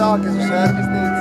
sağ kesin şarkısı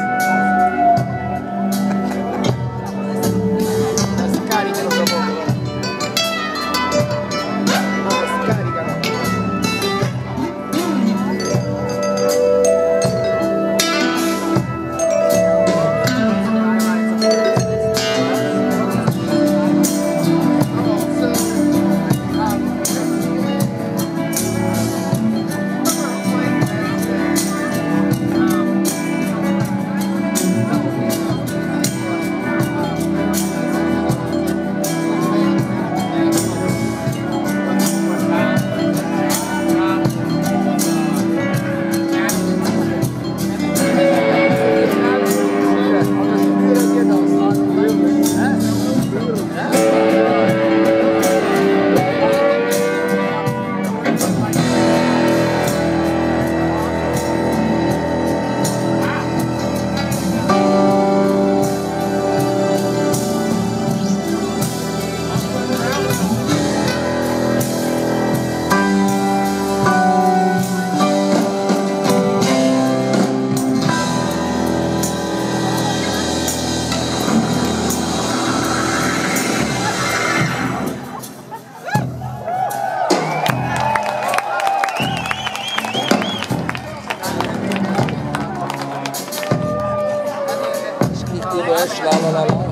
là, là, là, là.